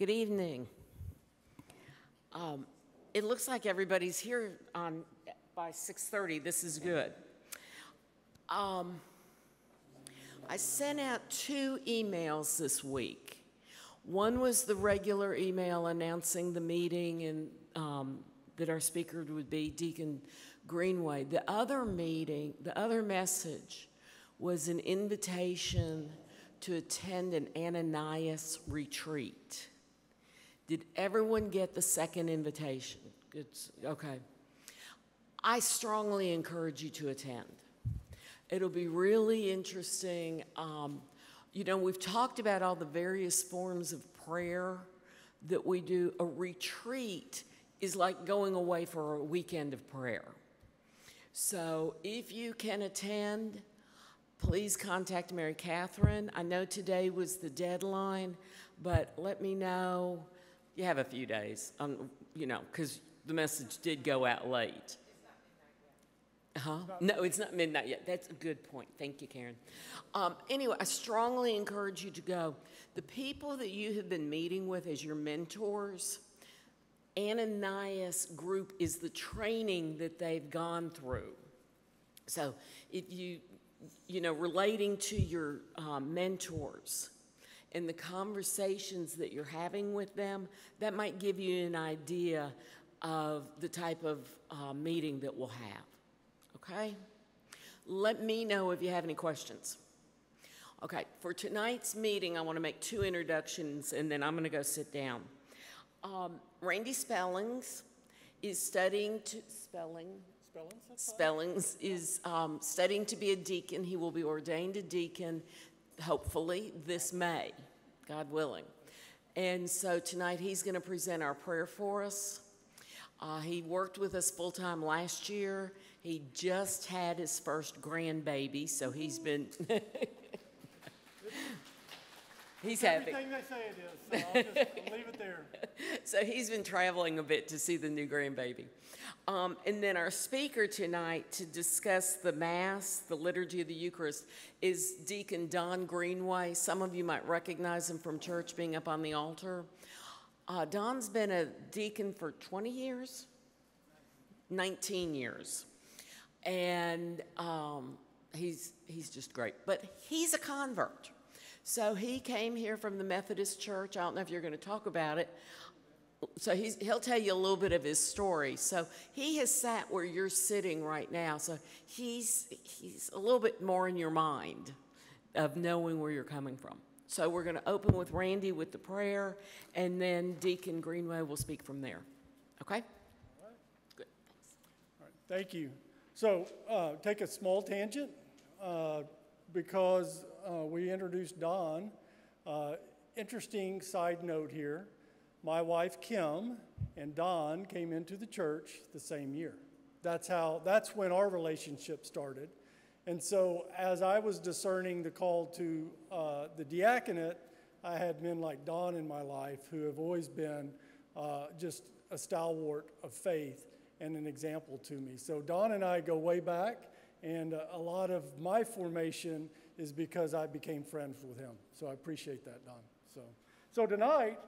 Good evening. Um, It looks like everybody's here on, by 6:30. This is good. Um, I sent out two emails this week. One was the regular email announcing the meeting and um, that our speaker would be Deacon Greenway. The other meeting, the other message was an invitation to attend an Ananias retreat. Did everyone get the second invitation? Good, okay. I strongly encourage you to attend. It'll be really interesting. Um, you know, we've talked about all the various forms of prayer that we do. A retreat is like going away for a weekend of prayer. So if you can attend, please contact Mary Catherine. I know today was the deadline, but let me know. You have a few days, um, you know, because the message did go out late. Huh? No, it's not midnight yet. That's a good point. Thank you, Karen. Um, anyway, I strongly encourage you to go. The people that you have been meeting with as your mentors, Ananias Group is the training that they've gone through. So if you, you know, relating to your um, mentors and the conversations that you're having with them, that might give you an idea of the type of uh, meeting that we'll have. Okay? Let me know if you have any questions. Okay, for tonight's meeting, I want to make two introductions and then I'm going to go sit down. Um, Randy Spellings is studying to spelling. Spellings? Spellings is um, studying to be a deacon. He will be ordained a deacon, hopefully this May, God willing. And so tonight he's going to present our prayer for us. Uh, he worked with us full time last year. He just had his first grandbaby, so he's been. he's happy. Everything they say it is, so I'll just leave it there. So he's been traveling a bit to see the new grandbaby. Um, and then our speaker tonight to discuss the Mass, the Liturgy of the Eucharist, is Deacon Don Greenway. Some of you might recognize him from church being up on the altar. Uh, Don's been a deacon for 20 years, 19 years. And um, he's, he's just great. But he's a convert. So he came here from the Methodist Church. I don't know if you're going to talk about it. So he'll tell you a little bit of his story. So he has sat where you're sitting right now. So he's, he's a little bit more in your mind of knowing where you're coming from. So we're going to open with Randy with the prayer, and then Deacon Greenway will speak from there. Okay? Good. All right, Thank you. So, uh, take a small tangent, uh, because, uh, we introduced Don. Uh, interesting side note here, my wife Kim and Don came into the church the same year. That's how, that's when our relationship started. And so, as I was discerning the call to uh, the diaconate, I had men like Don in my life who have always been uh, just a stalwart of faith and an example to me. So, Don and I go way back, and uh, a lot of my formation is because I became friends with him. So, I appreciate that, Don. So, so tonight,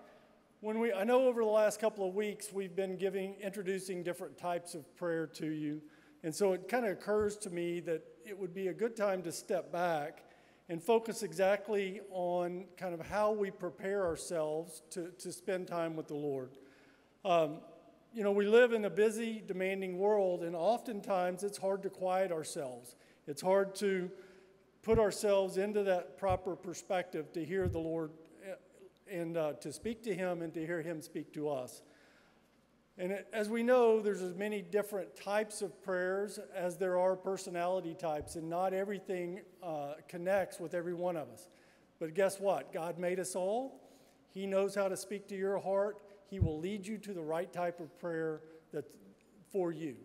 when we, I know over the last couple of weeks we've been giving, introducing different types of prayer to you. And so it kind of occurs to me that it would be a good time to step back and focus exactly on kind of how we prepare ourselves to, to spend time with the Lord. Um, you know, we live in a busy, demanding world, and oftentimes it's hard to quiet ourselves. It's hard to put ourselves into that proper perspective to hear the Lord eh, and uh, to speak to Him and to hear Him speak to us. And as we know, there's as many different types of prayers as there are personality types, and not everything uh, connects with every one of us. But guess what? God made us all. He knows how to speak to your heart. He will lead you to the right type of prayer that, for you.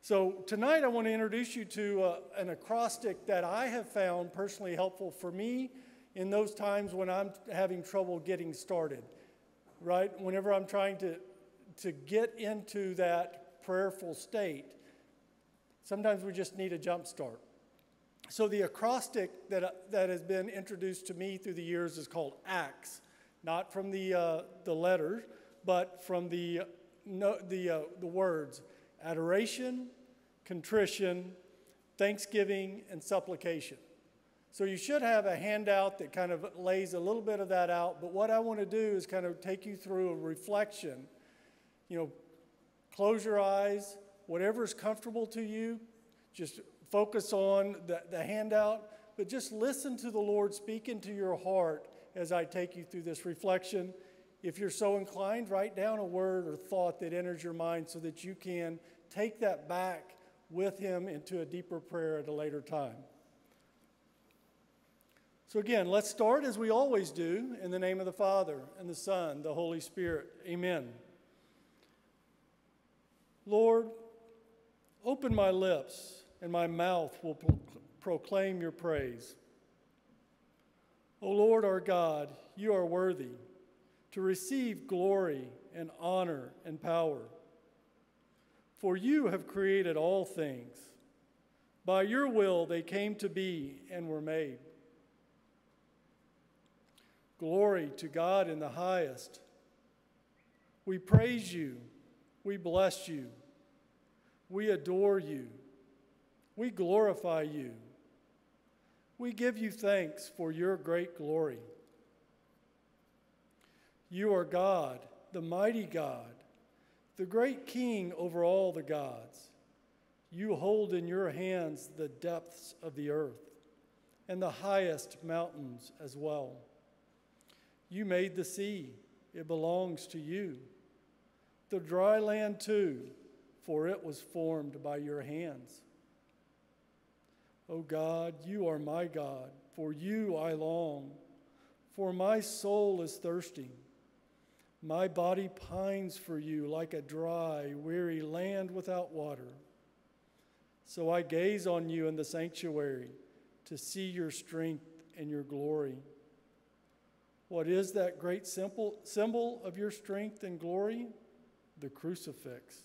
So tonight, I want to introduce you to uh, an acrostic that I have found personally helpful for me in those times when I'm having trouble getting started. Right? Whenever I'm trying to to get into that prayerful state, sometimes we just need a jump start. So, the acrostic that, that has been introduced to me through the years is called ACTS not from the, uh, the letters, but from the, no, the, uh, the words adoration, contrition, thanksgiving, and supplication. So you should have a handout that kind of lays a little bit of that out, but what I want to do is kind of take you through a reflection. You know, close your eyes, whatever is comfortable to you, just focus on the, the handout, but just listen to the Lord speak into your heart as I take you through this reflection. If you're so inclined, write down a word or thought that enters your mind so that you can take that back with Him into a deeper prayer at a later time. So, again, let's start as we always do in the name of the Father, and the Son, the Holy Spirit. Amen. Lord, open my lips, and my mouth will pro- proclaim your praise. O Lord our God, you are worthy to receive glory and honor and power. For you have created all things. By your will they came to be and were made. Glory to God in the highest. We praise you. We bless you. We adore you. We glorify you. We give you thanks for your great glory. You are God, the mighty God, the great King over all the gods. You hold in your hands the depths of the earth and the highest mountains as well. You made the sea, it belongs to you. The dry land too, for it was formed by your hands. O oh God, you are my God, for you I long, for my soul is thirsting. My body pines for you like a dry, weary land without water. So I gaze on you in the sanctuary to see your strength and your glory. What is that great simple, symbol of your strength and glory? The crucifix.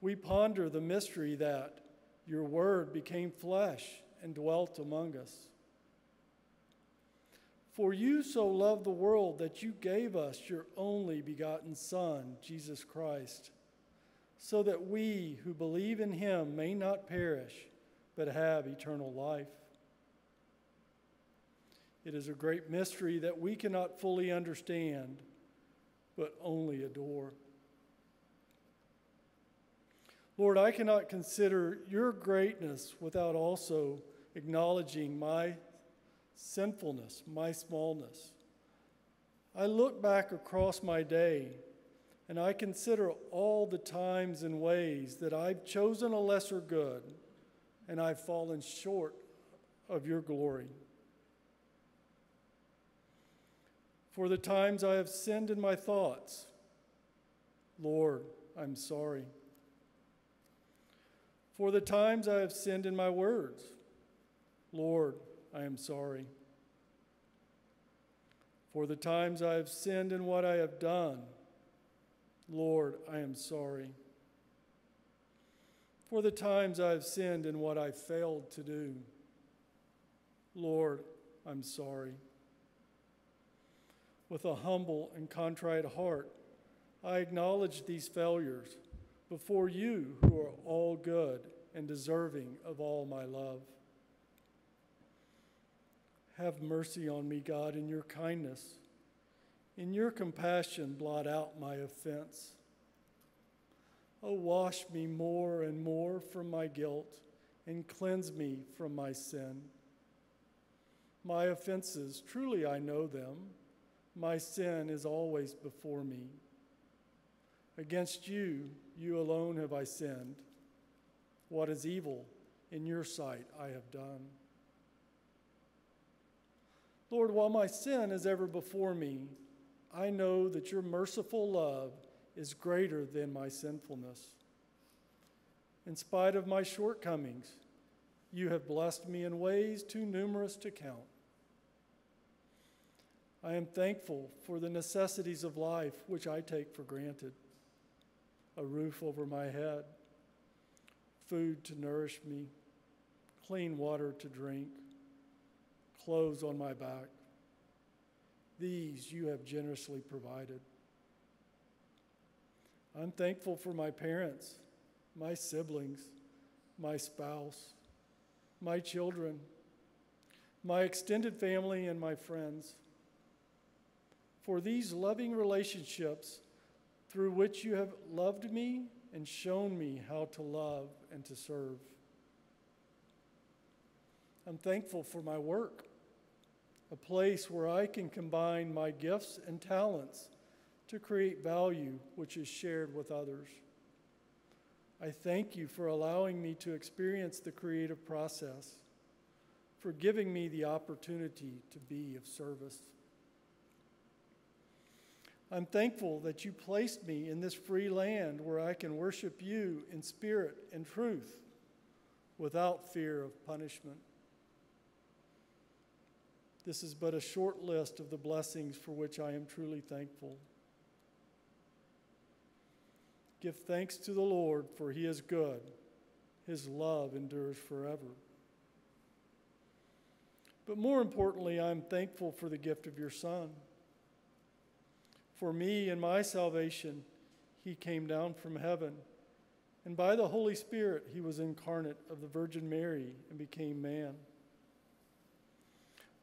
We ponder the mystery that your word became flesh and dwelt among us. For you so loved the world that you gave us your only begotten Son, Jesus Christ, so that we who believe in him may not perish, but have eternal life. It is a great mystery that we cannot fully understand, but only adore. Lord, I cannot consider your greatness without also acknowledging my sinfulness, my smallness. I look back across my day and I consider all the times and ways that I've chosen a lesser good and I've fallen short of your glory. For the times I have sinned in my thoughts, Lord, I'm sorry. For the times I have sinned in my words, Lord, I am sorry. For the times I have sinned and what I have done, Lord, I am sorry. For the times I have sinned and what I failed to do, Lord, I'm sorry. With a humble and contrite heart, I acknowledge these failures before you who are all good and deserving of all my love. Have mercy on me, God, in your kindness. In your compassion, blot out my offense. Oh, wash me more and more from my guilt and cleanse me from my sin. My offenses, truly I know them my sin is always before me. Against you, you alone have I sinned. What is evil in your sight I have done. Lord, while my sin is ever before me, I know that your merciful love is greater than my sinfulness. In spite of my shortcomings, you have blessed me in ways too numerous to count. I am thankful for the necessities of life which I take for granted a roof over my head, food to nourish me, clean water to drink, clothes on my back. These you have generously provided. I'm thankful for my parents, my siblings, my spouse, my children, my extended family, and my friends. For these loving relationships through which you have loved me and shown me how to love and to serve. I'm thankful for my work, a place where I can combine my gifts and talents to create value which is shared with others. I thank you for allowing me to experience the creative process, for giving me the opportunity to be of service. I'm thankful that you placed me in this free land where I can worship you in spirit and truth without fear of punishment. This is but a short list of the blessings for which I am truly thankful. Give thanks to the Lord, for he is good. His love endures forever. But more importantly, I'm thankful for the gift of your Son. For me and my salvation, he came down from heaven. And by the Holy Spirit, he was incarnate of the Virgin Mary and became man.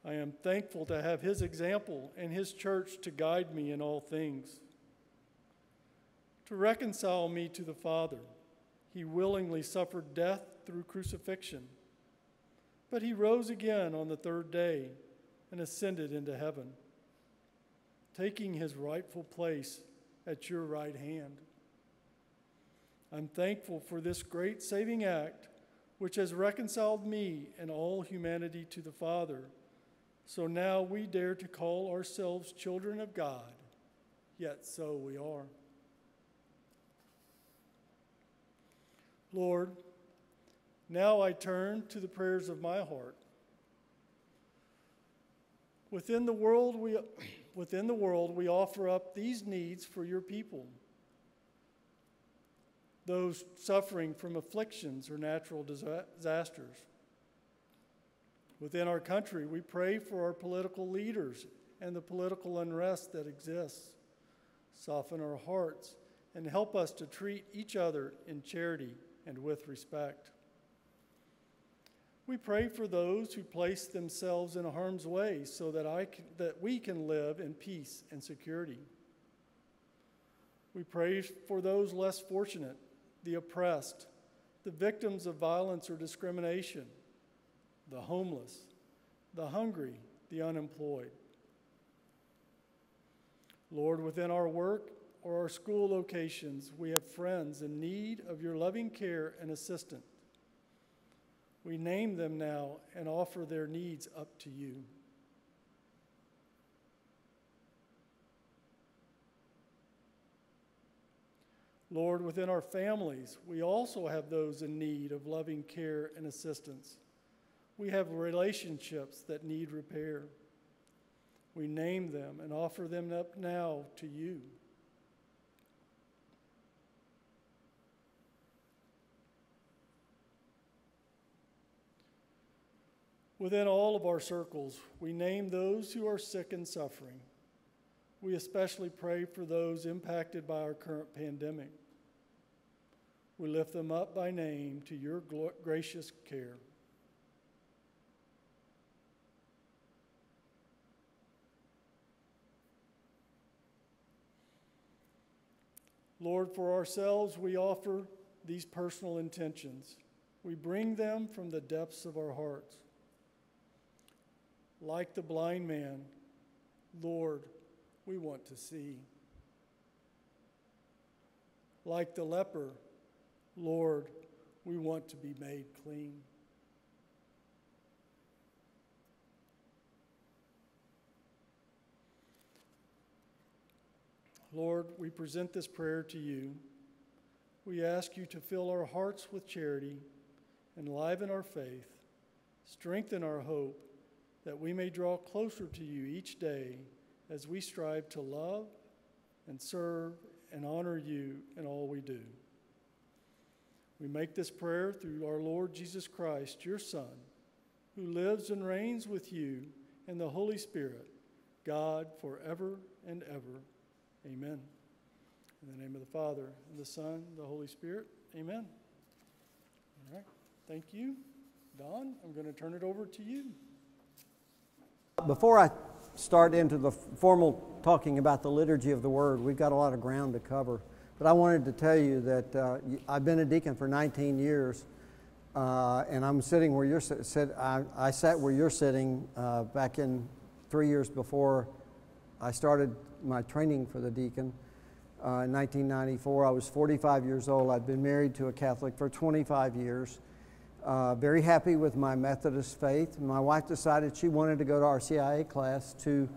I am thankful to have his example and his church to guide me in all things. To reconcile me to the Father, he willingly suffered death through crucifixion. But he rose again on the third day and ascended into heaven taking his rightful place at your right hand. I'm thankful for this great saving act, which has reconciled me and all humanity to the Father. So now we dare to call ourselves children of God, yet so we are. Lord, now I turn to the prayers of my heart. Within the world, we within the world, we offer up these needs for your people those suffering from afflictions or natural disasters. Within our country, we pray for our political leaders and the political unrest that exists. Soften our hearts and help us to treat each other in charity and with respect. We pray for those who place themselves in harm's way so that, I can, that we can live in peace and security. We pray for those less fortunate, the oppressed, the victims of violence or discrimination, the homeless, the hungry, the unemployed. Lord, within our work or our school locations, we have friends in need of your loving care and assistance. We name them now and offer their needs up to you. Lord, within our families, we also have those in need of loving care and assistance. We have relationships that need repair. We name them and offer them up now to you. Within all of our circles, we name those who are sick and suffering. We especially pray for those impacted by our current pandemic. We lift them up by name to your gracious care. Lord, for ourselves, we offer these personal intentions. We bring them from the depths of our hearts. Like the blind man, Lord, we want to see. Like the leper, Lord, we want to be made clean. Lord, we present this prayer to you. We ask you to fill our hearts with charity, enliven our faith, strengthen our hope, that we may draw closer to you each day as we strive to love and serve and honor you in all we do. We make this prayer through our Lord Jesus Christ, your Son, who lives and reigns with you in the Holy Spirit, God forever and ever. Amen. In the name of the Father, and the Son, and the Holy Spirit. Amen. All right. Thank you. Don, I'm going to turn it over to you. Before I start into the formal talking about the liturgy of the word, we've got a lot of ground to cover. But I wanted to tell you that uh, I've been a deacon for 19 years, uh, and I'm sitting where you're sit. I, I sat where you're sitting uh, back in three years before I started my training for the deacon. Uh, in 1994, I was 45 years old. I'd been married to a Catholic for 25 years. Uh, very happy with my Methodist faith. My wife decided she wanted to go to RCIA class to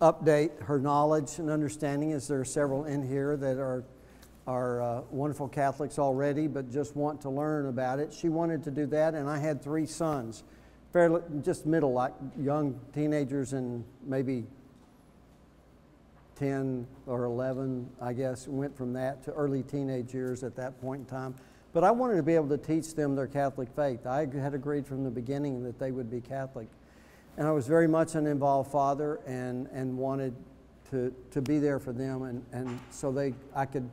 update her knowledge and understanding, as there are several in here that are, are uh, wonderful Catholics already, but just want to learn about it. She wanted to do that, and I had three sons, fairly just middle, like young teenagers and maybe 10 or 11, I guess, went from that to early teenage years at that point in time. But I wanted to be able to teach them their Catholic faith. I had agreed from the beginning that they would be Catholic. And I was very much an involved father and, and wanted to, to be there for them and, and so they, I could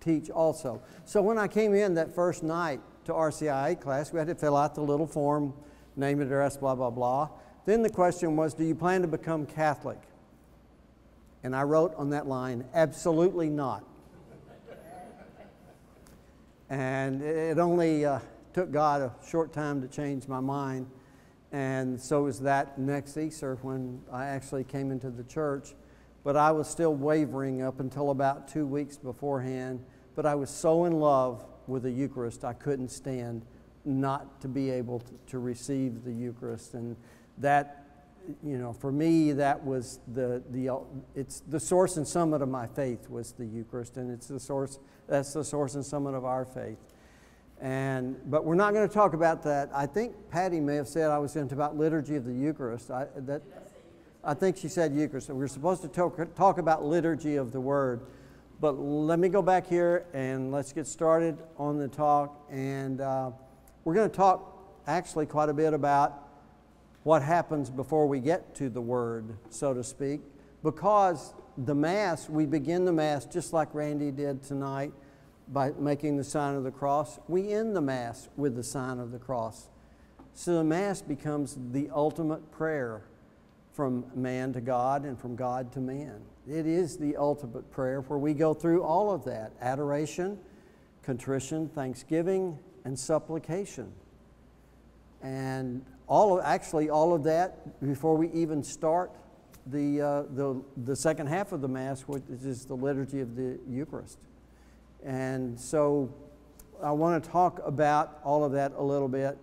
teach also. So when I came in that first night to RCIA class, we had to fill out the little form, name, address, blah, blah, blah. Then the question was, do you plan to become Catholic? And I wrote on that line, absolutely not. and it only uh, took God a short time to change my mind. And so was that next Easter when I actually came into the church. But I was still wavering up until about two weeks beforehand. But I was so in love with the Eucharist, I couldn't stand not to be able to, to receive the Eucharist. And that you know, for me, that was the, the, it's the source and summit of my faith was the Eucharist, and it's the source, that's the source and summit of our faith. And, but we're not going to talk about that. I think Patty may have said I was going to talk about liturgy of the Eucharist. I, that, I think she said Eucharist. we're supposed to talk, talk about liturgy of the Word. But let me go back here and let's get started on the talk. And uh, we're going to talk actually quite a bit about what happens before we get to the Word, so to speak, because the Mass, we begin the Mass just like Randy did tonight by making the sign of the cross. We end the Mass with the sign of the cross. So the Mass becomes the ultimate prayer from man to God and from God to man. It is the ultimate prayer where we go through all of that adoration, contrition, thanksgiving, and supplication. And all of, actually all of that before we even start the, uh, the, the second half of the Mass, which is the liturgy of the Eucharist. And so I want to talk about all of that a little bit.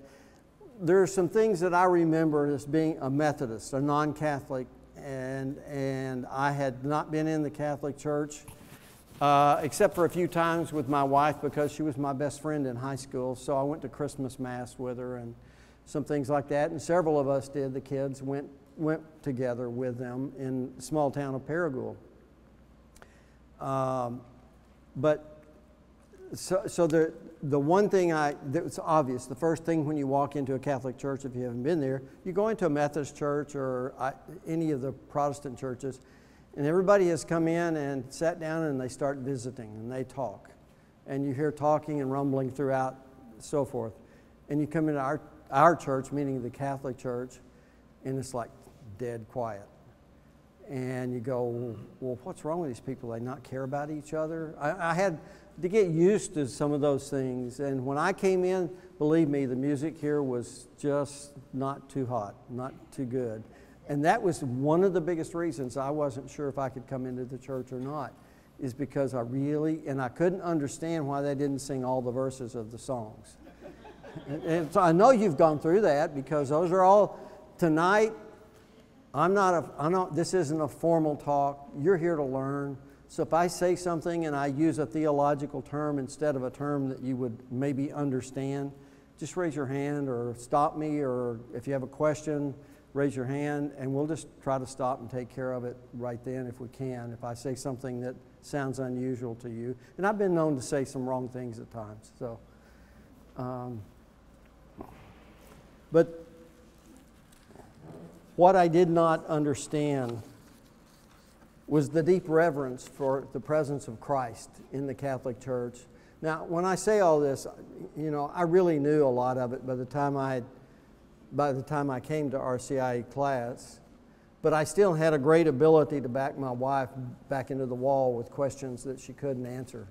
There are some things that I remember as being a Methodist, a non Catholic, and, and I had not been in the Catholic Church. Uh, except for a few times with my wife because she was my best friend in high school. So I went to Christmas Mass with her and some things like that. And several of us did. The kids went, went together with them in small town of Paragould. Um, but so, so the, the one thing I, that's obvious, the first thing when you walk into a Catholic church, if you haven't been there, you go into a Methodist church or I, any of the Protestant churches, and everybody has come in and sat down and they start visiting and they talk. And you hear talking and rumbling throughout, so forth. And you come into our our church, meaning the Catholic Church, and it's like dead quiet. And you go, well, what's wrong with these people? They not care about each other? I, I had to get used to some of those things. And when I came in, believe me, the music here was just not too hot, not too good. And that was one of the biggest reasons I wasn't sure if I could come into the church or not, is because I really, and I couldn't understand why they didn't sing all the verses of the songs. And so I know you've gone through that because those are all tonight. I'm not a, I'm not, this isn't a formal talk. You're here to learn. So if I say something and I use a theological term instead of a term that you would maybe understand, just raise your hand or stop me, or if you have a question, raise your hand, and we'll just try to stop and take care of it right then if we can. If I say something that sounds unusual to you, and I've been known to say some wrong things at times, so. Um, but what I did not understand was the deep reverence for the presence of Christ in the Catholic Church. Now, when I say all this, you know, I really knew a lot of it by the time I had, by the time I came to RCIA class, but I still had a great ability to back my wife back into the wall with questions that she couldn't answer.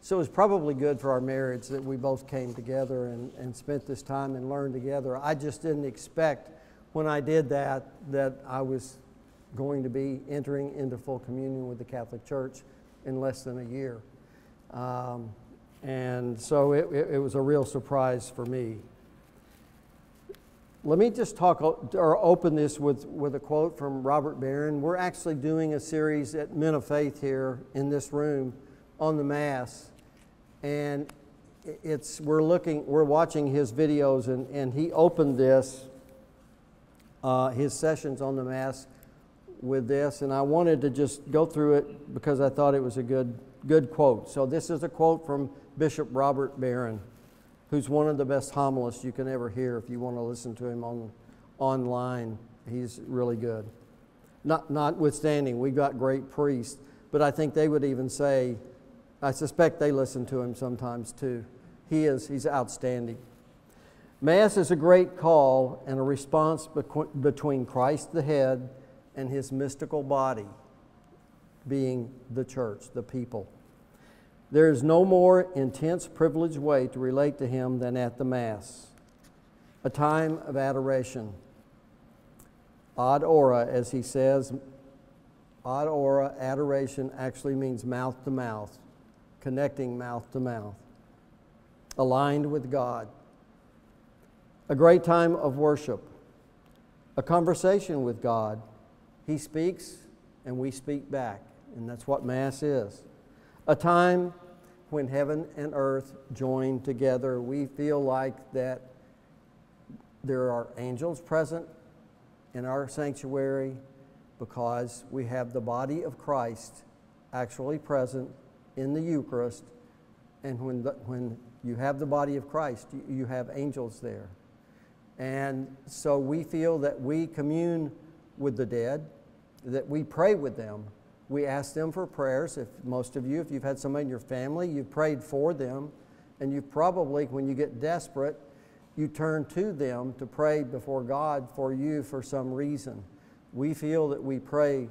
So it was probably good for our marriage that we both came together and, and spent this time and learned together. I just didn't expect when I did that that I was going to be entering into full communion with the Catholic Church in less than a year. Um, and so it, it, it was a real surprise for me. Let me just talk or open this with, with a quote from Robert Barron. We're actually doing a series at Men of Faith here in this room on the Mass. And it's, we're looking, we're watching his videos, and, and he opened this, uh, his sessions on the Mass with this, and I wanted to just go through it because I thought it was a good, good quote. So this is a quote from Bishop Robert Barron, who's one of the best homilists you can ever hear if you want to listen to him on, online. He's really good. Not, notwithstanding, we've got great priests, but I think they would even say, I suspect they listen to him sometimes too. He is, he's outstanding. Mass is a great call and a response between Christ the head and his mystical body, being the church, the people. There is no more intense, privileged way to relate to Him than at the Mass, a time of adoration. Ad ora, as he says, ad ora, adoration actually means mouth to mouth, connecting mouth to mouth, aligned with God. A great time of worship, a conversation with God. He speaks and we speak back, and that's what Mass is a time when heaven and earth join together. We feel like that there are angels present in our sanctuary because we have the body of Christ actually present in the Eucharist. And when, the, when you have the body of Christ, you, you have angels there. And so we feel that we commune with the dead, that we pray with them, we ask them for prayers. If most of you, if you've had somebody in your family, you've prayed for them, and you probably, when you get desperate, you turn to them to pray before God for you for some reason. We feel that we pray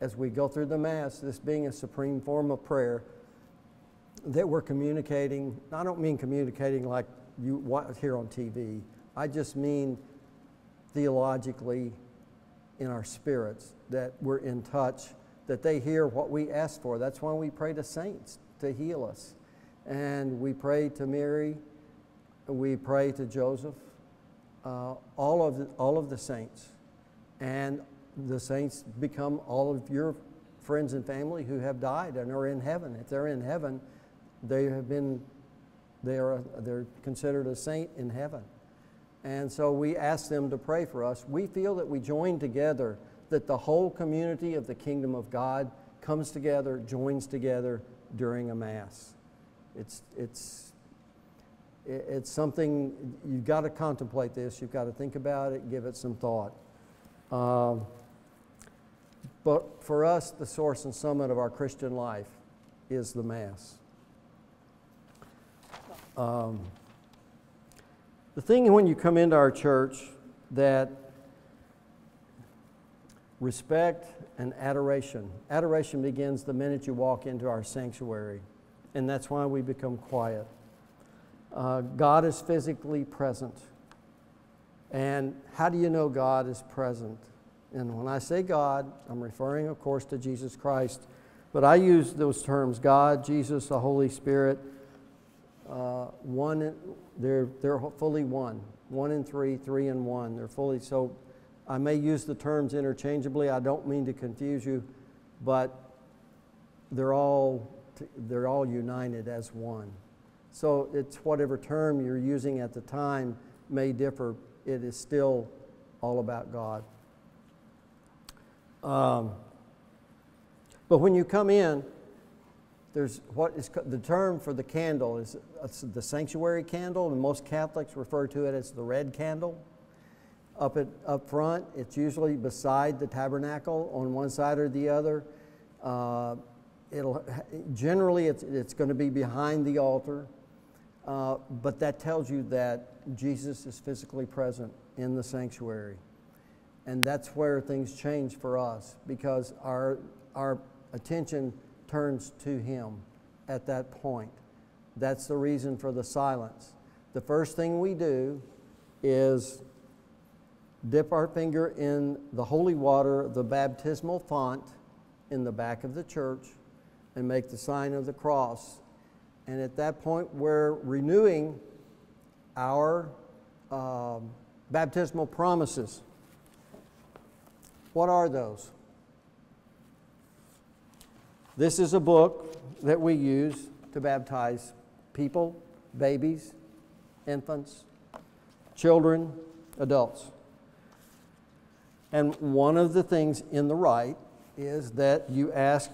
as we go through the Mass, this being a supreme form of prayer, that we're communicating. I don't mean communicating like you hear on TV. I just mean theologically in our spirits that we're in touch that they hear what we ask for. That's why we pray to saints to heal us. And we pray to Mary, we pray to Joseph, uh, all, of the, all of the saints. And the saints become all of your friends and family who have died and are in heaven. If they're in heaven, they have been, they are, they're considered a saint in heaven. And so we ask them to pray for us. We feel that we join together that the whole community of the kingdom of God comes together, joins together during a Mass. It's, it's, it's something, you've got to contemplate this, you've got to think about it, give it some thought. Um, but for us, the source and summit of our Christian life is the Mass. Um, the thing when you come into our church that respect and adoration. Adoration begins the minute you walk into our sanctuary, and that's why we become quiet. Uh, God is physically present. And how do you know God is present? And when I say God, I'm referring, of course, to Jesus Christ. But I use those terms God, Jesus, the Holy Spirit. Uh, one, they're, they're fully one. One and three, three and one. They're fully so I may use the terms interchangeably. I don't mean to confuse you, but they're all, they're all united as one. So it's whatever term you're using at the time may differ, it is still all about God. Um, but when you come in, there's what is the term for the candle is the sanctuary candle, and most Catholics refer to it as the red candle. Up, at, up front, it's usually beside the tabernacle on one side or the other. Uh, it'll, generally, it's, it's going to be behind the altar, uh, but that tells you that Jesus is physically present in the sanctuary. And that's where things change for us because our, our attention turns to Him at that point. That's the reason for the silence. The first thing we do is dip our finger in the holy water, the baptismal font in the back of the church, and make the sign of the cross. And at that point, we're renewing our um, baptismal promises. What are those? This is a book that we use to baptize people, babies, infants, children, adults. And one of the things in the rite is that you ask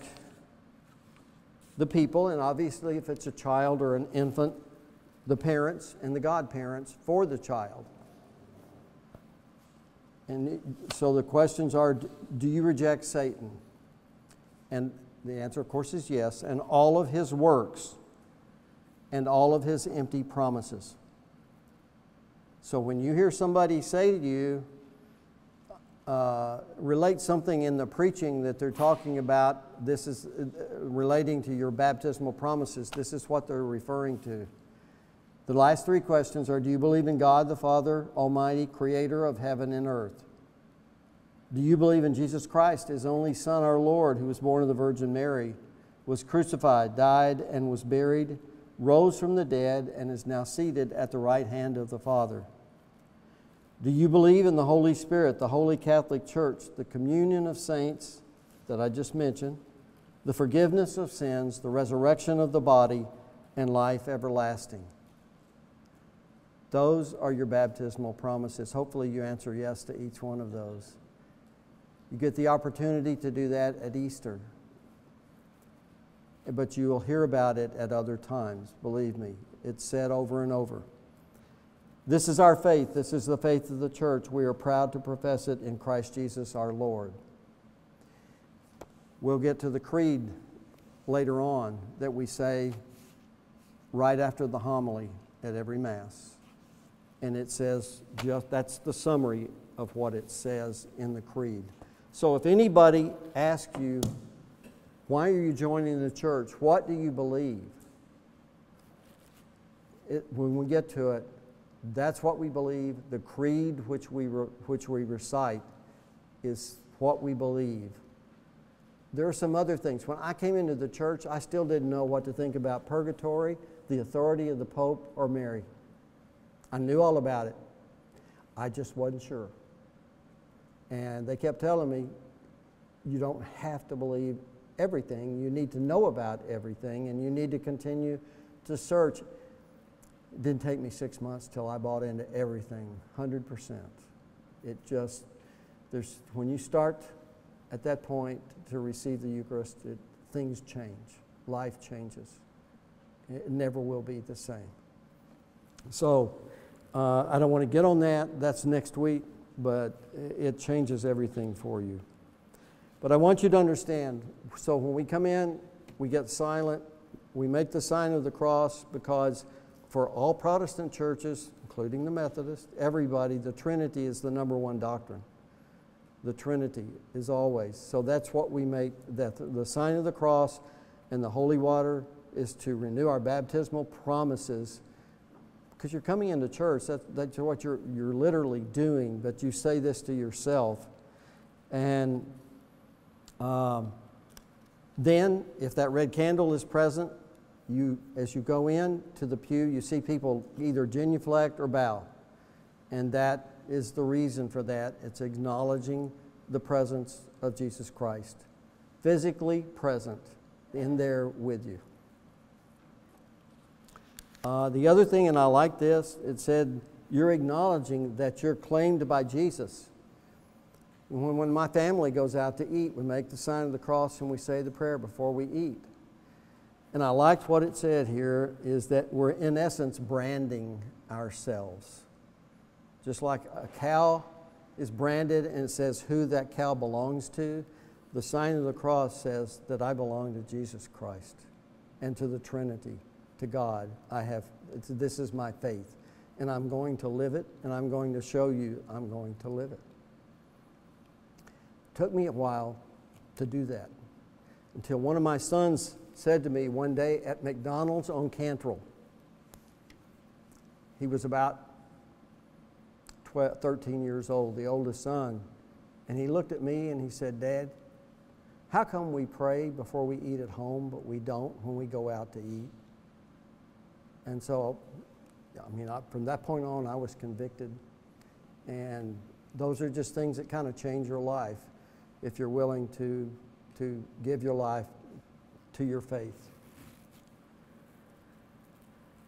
the people, and obviously, if it's a child or an infant, the parents and the godparents for the child. And so the questions are Do you reject Satan? And the answer, of course, is yes, and all of his works and all of his empty promises. So when you hear somebody say to you, uh, relate something in the preaching that they're talking about, this is uh, relating to your baptismal promises, this is what they're referring to. The last three questions are Do you believe in God the Father, Almighty, creator of heaven and earth? Do you believe in Jesus Christ, his only Son, our Lord, who was born of the Virgin Mary, was crucified, died, and was buried, rose from the dead, and is now seated at the right hand of the Father? Do you believe in the Holy Spirit, the Holy Catholic Church, the communion of saints that I just mentioned, the forgiveness of sins, the resurrection of the body, and life everlasting? Those are your baptismal promises. Hopefully, you answer yes to each one of those. You get the opportunity to do that at Easter. But you will hear about it at other times, believe me. It's said over and over. This is our faith. This is the faith of the church. We are proud to profess it in Christ Jesus our Lord. We'll get to the creed later on that we say right after the homily at every Mass and it says just that's the summary of what it says in the creed. So if anybody asks you, why are you joining the church? What do you believe? It, when we get to it, that's what we believe. The creed which we, re, which we recite is what we believe. There are some other things. When I came into the church, I still didn't know what to think about purgatory, the authority of the Pope, or Mary. I knew all about it. I just wasn't sure. And they kept telling me, you don't have to believe everything. You need to know about everything, and you need to continue to search. It didn't take me six months till I bought into everything, 100%. It just, there's, when you start at that point to receive the Eucharist, it, things change. Life changes. It never will be the same. So, uh, I don't want to get on that. That's next week, but it changes everything for you. But I want you to understand so when we come in, we get silent. We make the sign of the cross because for all Protestant churches, including the Methodist, everybody, the Trinity is the number one doctrine. The Trinity is always. So that's what we make that the sign of the cross and the holy water is to renew our baptismal promises because you're coming into church, that, that's what you're, you're literally doing, but you say this to yourself. And um, then, if that red candle is present, you, as you go in to the pew, you see people either genuflect or bow. And that is the reason for that. It's acknowledging the presence of Jesus Christ, physically present in there with you. Uh, the other thing, and I like this, it said, you're acknowledging that you're claimed by Jesus. When, when my family goes out to eat, we make the sign of the cross and we say the prayer before we eat. And I liked what it said here is that we're, in essence, branding ourselves. Just like a cow is branded and it says who that cow belongs to, The sign of the cross says that I belong to Jesus Christ and to the Trinity, to God. I have, this is my faith, and I'm going to live it, and I'm going to show you I'm going to live it. Took me a while to do that until one of my sons said to me one day at McDonald's on Cantrell. He was about 12, 13 years old, the oldest son. And he looked at me and he said, Dad, how come we pray before we eat at home, but we don't when we go out to eat? And so, I mean, I, from that point on, I was convicted. And those are just things that kind of change your life if you're willing to, to give your life to your faith.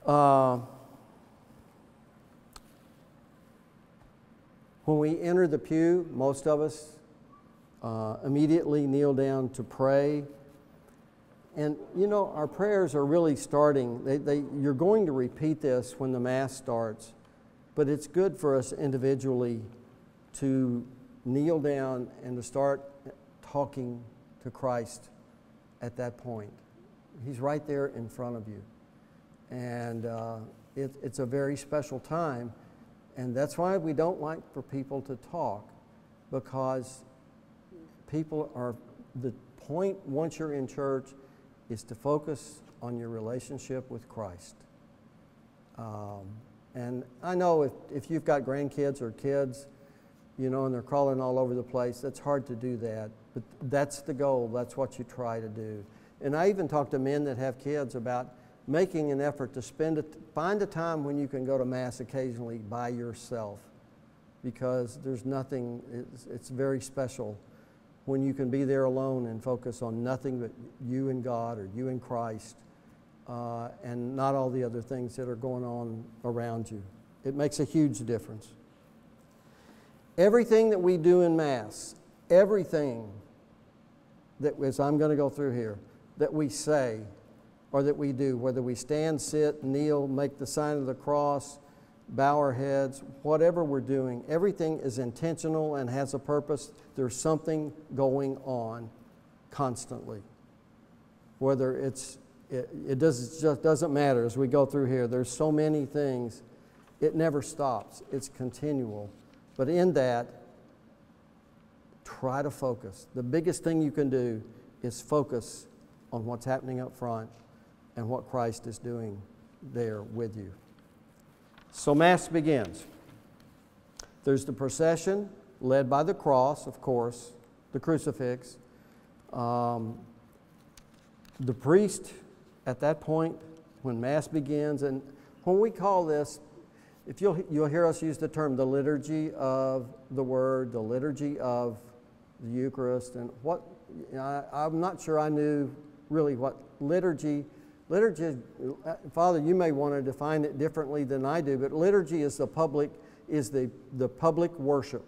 Uh, when we enter the pew, most of us uh, immediately kneel down to pray. And you know, our prayers are really starting. They, they, you're going to repeat this when the Mass starts, but it's good for us individually to kneel down and to start talking to Christ at that point. He's right there in front of you. And uh, it, it's a very special time. And that's why we don't like for people to talk, because people are, the point once you're in church is to focus on your relationship with Christ. Um, and I know if, if you've got grandkids or kids, you know, and they're crawling all over the place, it's hard to do that. But that's the goal, that's what you try to do. And I even talk to men that have kids about making an effort to spend a, find a time when you can go to Mass occasionally by yourself because there's nothing, it's, it's very special when you can be there alone and focus on nothing but you and God or you and Christ uh, and not all the other things that are going on around you. It makes a huge difference. Everything that we do in Mass, everything that, as I'm going to go through here, that we say or that we do, whether we stand, sit, kneel, make the sign of the cross, bow our heads, whatever we're doing, everything is intentional and has a purpose. There's something going on constantly. Whether it's, it, it does, just doesn't matter as we go through here. There's so many things. It never stops, it's continual. But in that, try to focus. The biggest thing you can do is focus on what's happening up front and what Christ is doing there with you. So, Mass begins. There's the procession led by the cross, of course, the crucifix. Um, the priest, at that point, when Mass begins, and when we call this, if you'll, you'll hear us use the term the liturgy of the Word, the liturgy of the Eucharist, and what, I, I'm not sure I knew really what liturgy Liturgy, uh, Father, you may want to define it differently than I do, but liturgy is the public, is the, the public worship.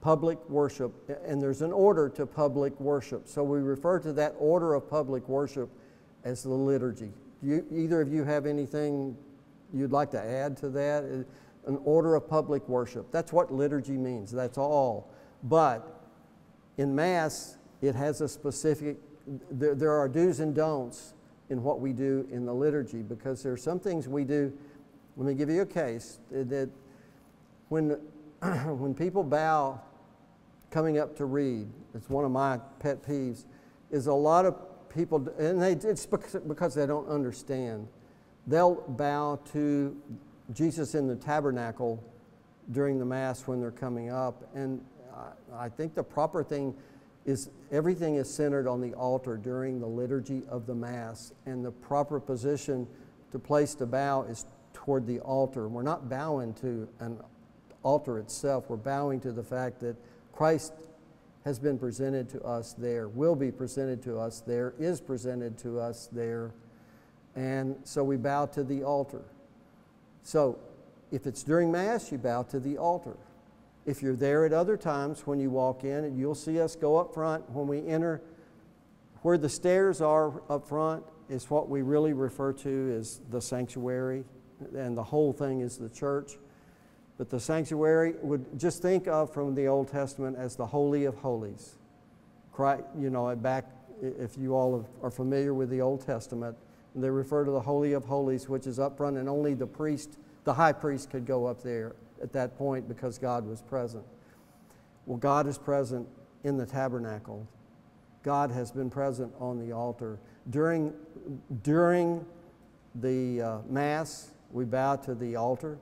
Public worship. And there's an order to public worship. So we refer to that order of public worship as the liturgy. Do you, either of you have anything you'd like to add to that? Uh, an order of public worship. That's what liturgy means. That's all. But in Mass, it has a specific, there, there are do's and don'ts in what we do in the liturgy because there are some things we do. Let me give you a case that when, when people bow coming up to read, it's one of my pet peeves, is a lot of people, and they, it's because they don't understand. They'll bow to Jesus in the tabernacle during the Mass when they're coming up. And I, I think the proper thing is everything is centered on the altar during the liturgy of the Mass, and the proper position to place the bow is toward the altar. We're not bowing to an altar itself, we're bowing to the fact that Christ has been presented to us there, will be presented to us there, is presented to us there, and so we bow to the altar. So if it's during Mass, you bow to the altar. If you're there at other times when you walk in, and you'll see us go up front when we enter, where the stairs are up front is what we really refer to as the sanctuary, and the whole thing is the church. But the sanctuary would just think of from the Old Testament as the Holy of Holies. Christ, you know, back, if you all are familiar with the Old Testament, they refer to the Holy of Holies, which is up front, and only the priest, the high priest, could go up there at that point because God was present. Well, God is present in the tabernacle. God has been present on the altar. During, during the uh, Mass, we bow to the altar.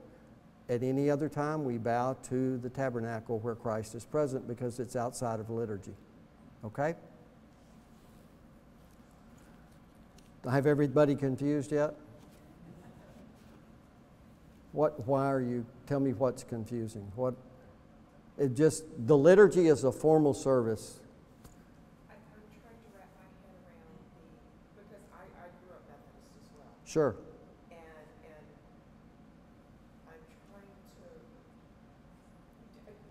At any other time, we bow to the tabernacle where Christ is present because it's outside of liturgy. Okay? Have everybody confused yet? What, why are you, tell me what's confusing. What, it just, the liturgy is a formal service. I, I'm trying to wrap my head around the, because I, I grew up Methodist as well, Sure. and, and I'm trying to,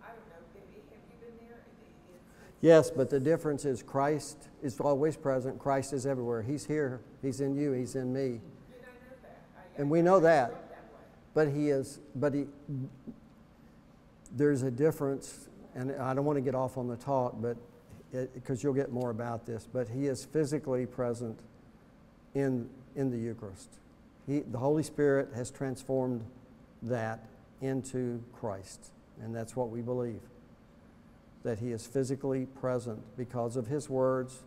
I don't know, have you been there? It- it's- it's- Yes, but the difference is Christ is always present. Christ is everywhere. He's here. He's in you. He's in me. And I know that. I- And we know that. But he is, but he, there's a difference, and I don't want to get off on the talk, but, because you'll get more about this, but he is physically present in, in the Eucharist. He, the Holy Spirit has transformed that into Christ, and that's what we believe. That he is physically present because of his words.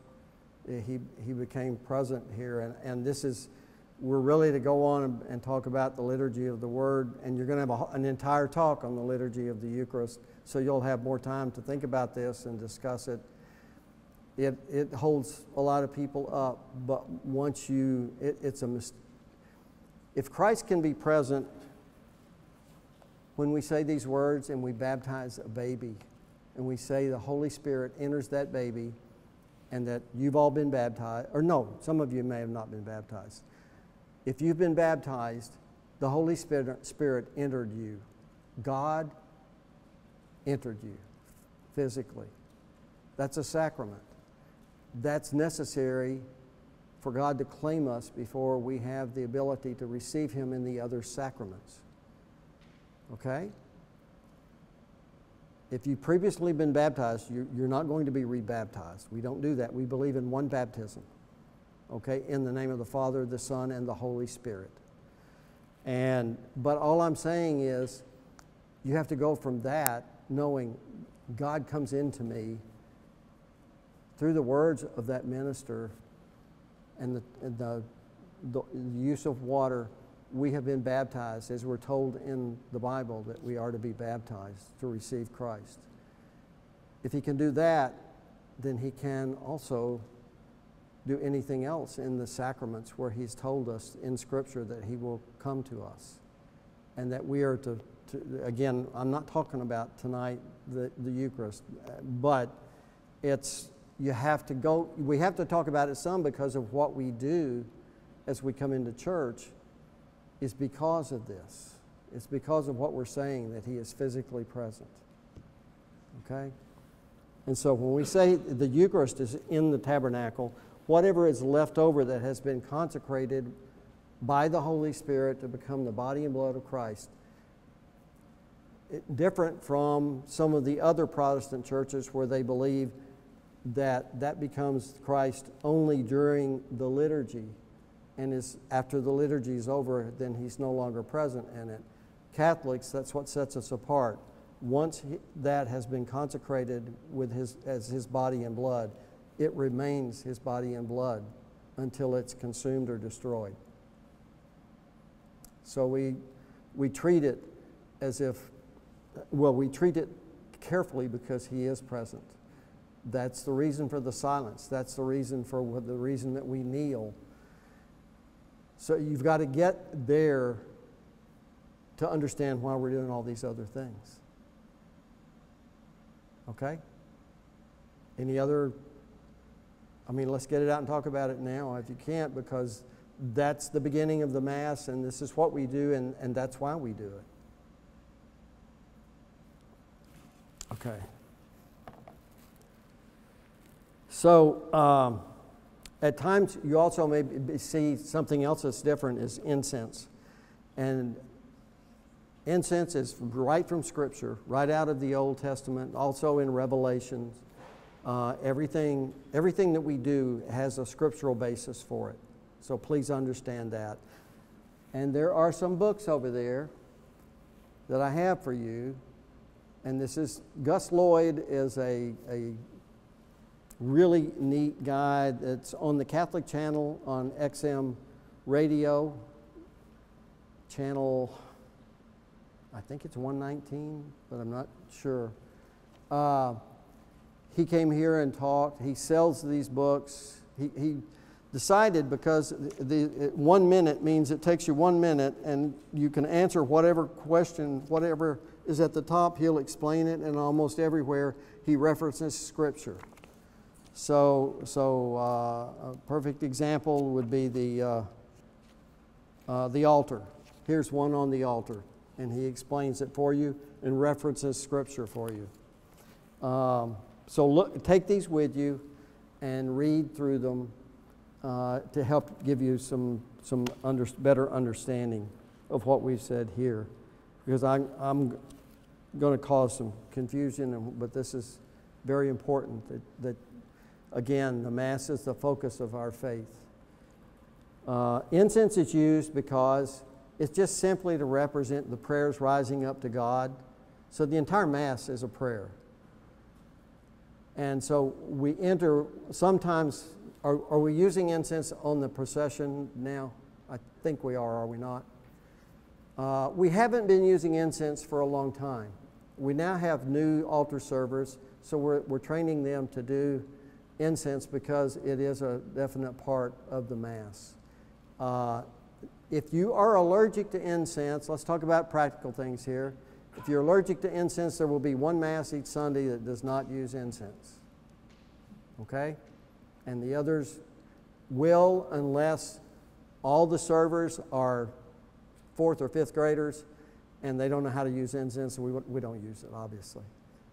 He, he became present here, and, and this is, we're really to go on and, talk about the liturgy of the Word, and you're going to have a, an entire talk on the liturgy of the Eucharist, so you'll have more time to think about this and discuss it. It, it holds a lot of people up, but once you, it, it's a mis- if Christ can be present when we say these words and we baptize a baby, and we say the Holy Spirit enters that baby, and that you've all been baptized, or no, some of you may have not been baptized. If you've been baptized, the Holy Spirit, entered you. God entered you physically. That's a sacrament. That's necessary for God to claim us before we have the ability to receive Him in the other sacraments. Okay? If you've previously been baptized, you- you're not going to be rebaptized. We don't do that. We believe in one baptism. Okay? In the name of the Father, the Son, and the Holy Spirit. And, but all I'm saying is, you have to go from that knowing God comes into me through the words of that minister and the, and the, the use of water, we have been baptized, as we're told in the Bible that we are to be baptized to receive Christ. If he can do that, then he can also do anything else in the sacraments where he's told us in Scripture that he will come to us. And that we are to, to again, I'm not talking about tonight the, the Eucharist, but it's, you have to go, we have to talk about it some because of what we do as we come into church is because of this. It's because of what we're saying that he is physically present. Okay? And so when we say the Eucharist is in the tabernacle, whatever is left over that has been consecrated by the Holy Spirit to become the body and blood of Christ, it, different from some of the other Protestant churches where they believe that that becomes Christ only during the liturgy. And is after the liturgy is over then he's no longer present in it. Catholics that's what sets us apart. Once he, that has been consecrated with his as his body and blood it remains his body and blood until it's consumed or destroyed so we we treat it as if well we treat it carefully because he is present that's the reason for the silence that's the reason for the reason that we kneel so you've got to get there to understand why we're doing all these other things. Okay? Any other? I mean, let's get it out and talk about it now if you can't, because that's the beginning of the Mass, and this is what we do, and, and that's why we do it. Okay. So, um, at times, you also may see something else that's different is incense. And incense is right from Scripture, right out of the Old Testament, also in Revelations. Uh, everything, everything that we do has a scriptural basis for it. So please understand that. And there are some books over there that I have for you. And this is Gus Lloyd is a, a really neat guy that's on the Catholic channel on XM radio, channel, I think it's 119, but I'm not sure. Uh, he came here and talked. He sells these books. He, he decided because the, the, one minute means it takes you one minute and you can answer whatever question, whatever is at the top, he'll explain it, and almost everywhere he references scripture. So, so uh, a perfect example would be the, uh, uh, the altar. Here's one on the altar, and he explains it for you and references scripture for you. Um, so look, take these with you and read through them uh, to help give you some, some under, better understanding of what we've said here. Because I'm, I'm going to cause some confusion, and, but this is very important that, that, again, the Mass is the focus of our faith. Uh, incense is used because it's just simply to represent the prayers rising up to God. So the entire Mass is a prayer. And so we enter, sometimes, are, are we using incense on the procession now? I think we are, are we not? Uh, we haven't been using incense for a long time. We now have new altar servers, so we're, we're training them to do incense because it is a definite part of the Mass. Uh, if you are allergic to incense, let's talk about practical things here. If you're allergic to incense, there will be one Mass each Sunday that does not use incense. Okay? And the others will, unless all the servers are fourth or fifth graders and they don't know how to use incense, we, we don't use it, obviously.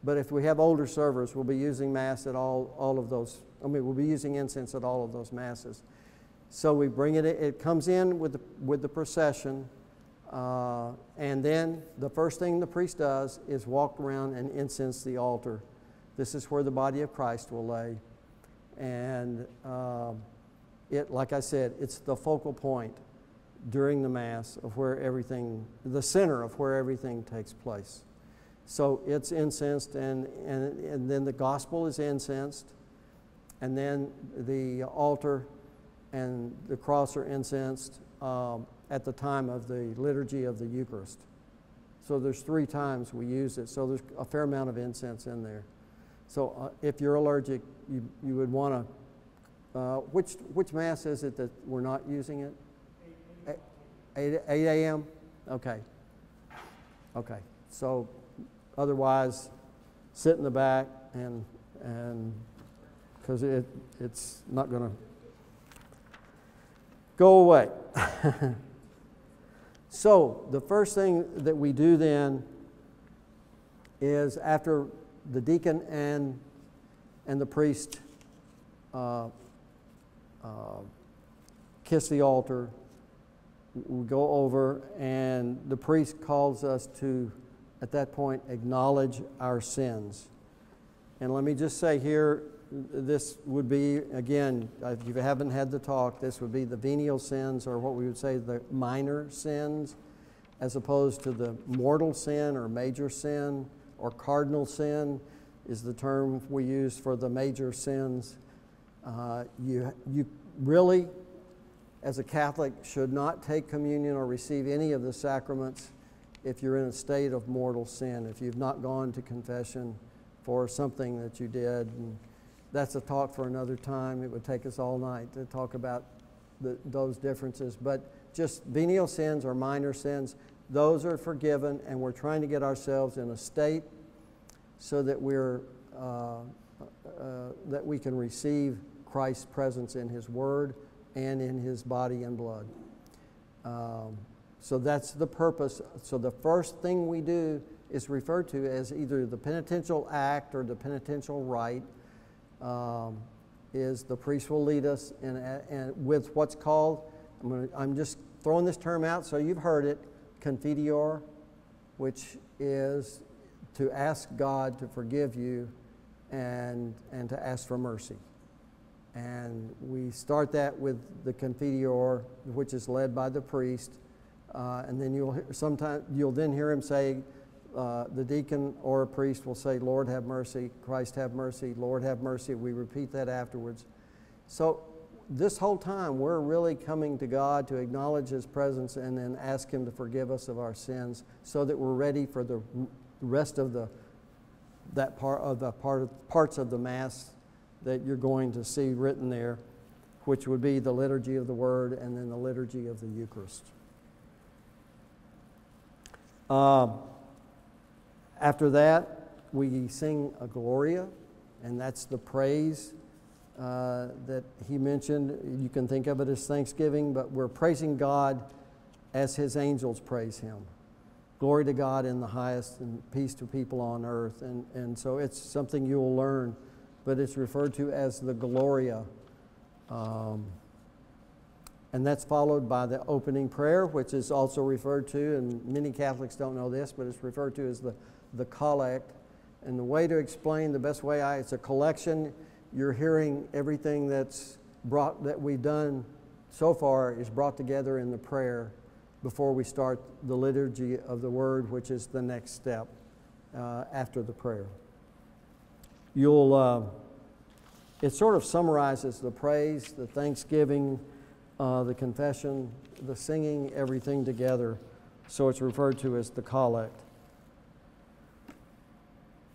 But if we have older servers, we'll be using Mass at all, all of those, I mean, we'll be using incense at all of those Masses. So we bring it, it comes in with the, with the procession. Uh, and then the first thing the priest does is walk around and incense the altar. This is where the body of Christ will lay. And uh, it, like I said, it's the focal point during the Mass of where everything, the center of where everything takes place. So it's incensed, and, and, and then the gospel is incensed, and then the altar and the cross are incensed um, at the time of the liturgy of the Eucharist. So there's three times we use it. So there's a fair amount of incense in there. So uh, if you're allergic, you, you would want to. Uh, which which mass is it that we're not using it? 8, 8 a.m. Okay. Okay. So otherwise, sit in the back and and because it it's not going to go away. so, the first thing that we do then is after the deacon and, and the priest uh, uh, kiss the altar, we go over, and the priest calls us to, at that point, acknowledge our sins. And let me just say here this would be, again, if you haven't had the talk, this would be the venial sins, or what we would say the minor sins, as opposed to the mortal sin or major sin or cardinal sin is the term we use for the major sins. Uh, you, you really, as a Catholic, should not take communion or receive any of the sacraments if you're in a state of mortal sin, if you've not gone to confession for something that you did. And, that's a talk for another time. It would take us all night to talk about the, those differences. But just venial sins or minor sins, those are forgiven, and we're trying to get ourselves in a state so that we're uh, uh, that we can receive Christ's presence in His Word and in His body and blood. Um, so that's the purpose. So the first thing we do is referred to as either the penitential act or the penitential rite um, is the priest will lead us in, in with what's called, I'm, gonna, I'm just throwing this term out so you've heard it, Confiteor, which is to ask God to forgive you and, and to ask for mercy. And we start that with the Confiteor, which is led by the priest. Uh, and then you'll sometimes you'll then hear him say, uh, the deacon or a priest will say, "Lord have mercy, Christ have mercy, Lord have mercy." We repeat that afterwards. So this whole time we're really coming to God to acknowledge His presence and then ask Him to forgive us of our sins, so that we're ready for the rest of the that part of the part of, parts of the mass that you're going to see written there, which would be the liturgy of the Word and then the liturgy of the Eucharist. Um, after that, we sing a Gloria, and that's the praise uh, that he mentioned. You can think of it as thanksgiving, but we're praising God as his angels praise him. Glory to God in the highest, and peace to people on earth. And, and so it's something you'll learn, but it's referred to as the Gloria. Um, and that's followed by the opening prayer, which is also referred to, and many Catholics don't know this, but it's referred to as the, the collect. And the way to explain, the best way I, it's a collection. You're hearing everything that's brought, that we've done so far is brought together in the prayer before we start the liturgy of the word, which is the next step uh, after the prayer. You'll, uh, it sort of summarizes the praise, the thanksgiving, uh, the confession, the singing, everything together. So it's referred to as the collect.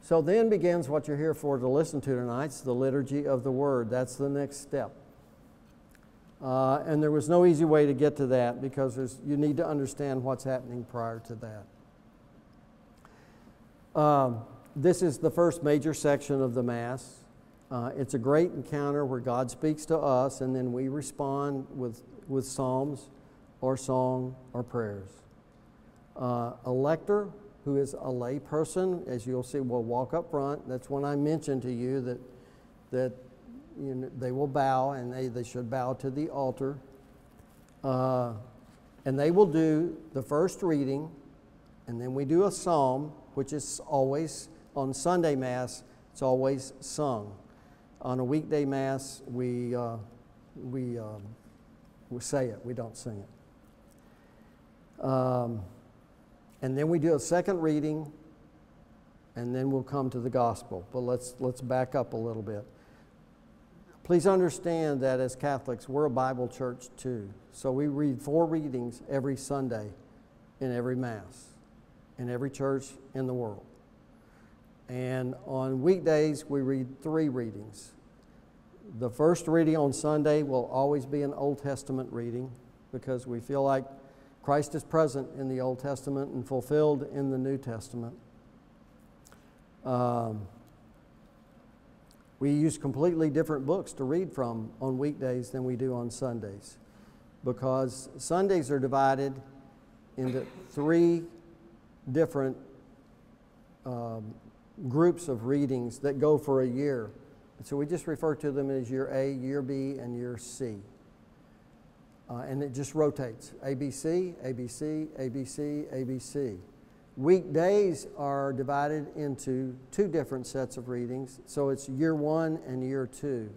So then begins what you're here for to listen to tonight. It's the liturgy of the word. That's the next step. Uh, and there was no easy way to get to that because you need to understand what's happening prior to that. Um, this is the first major section of the Mass. Uh, it's a great encounter where God speaks to us and then we respond with, with psalms or song or prayers. Uh, a lector, who is a lay person, as you'll see, will walk up front. That's when I mentioned to you that, that you know, they will bow and they, they should bow to the altar. Uh, and they will do the first reading, and then we do a psalm, which is always on Sunday Mass, it's always sung. On a weekday Mass, we, uh, we, um, we say it, we don't sing it. Um, and then we do a second reading, and then we'll come to the gospel. But let's, let's back up a little bit. Please understand that as Catholics, we're a Bible church too. So we read four readings every Sunday in every Mass, in every church in the world. And on weekdays, we read three readings. The first reading on Sunday will always be an Old Testament reading because we feel like Christ is present in the Old Testament and fulfilled in the New Testament. Um, we use completely different books to read from on weekdays than we do on Sundays because Sundays are divided into three different um, groups of readings that go for a year. So we just refer to them as year A, year B, and year C. Uh, and it just rotates ABC, ABC, ABC, ABC. Weekdays are divided into two different sets of readings, so it's year one and year two.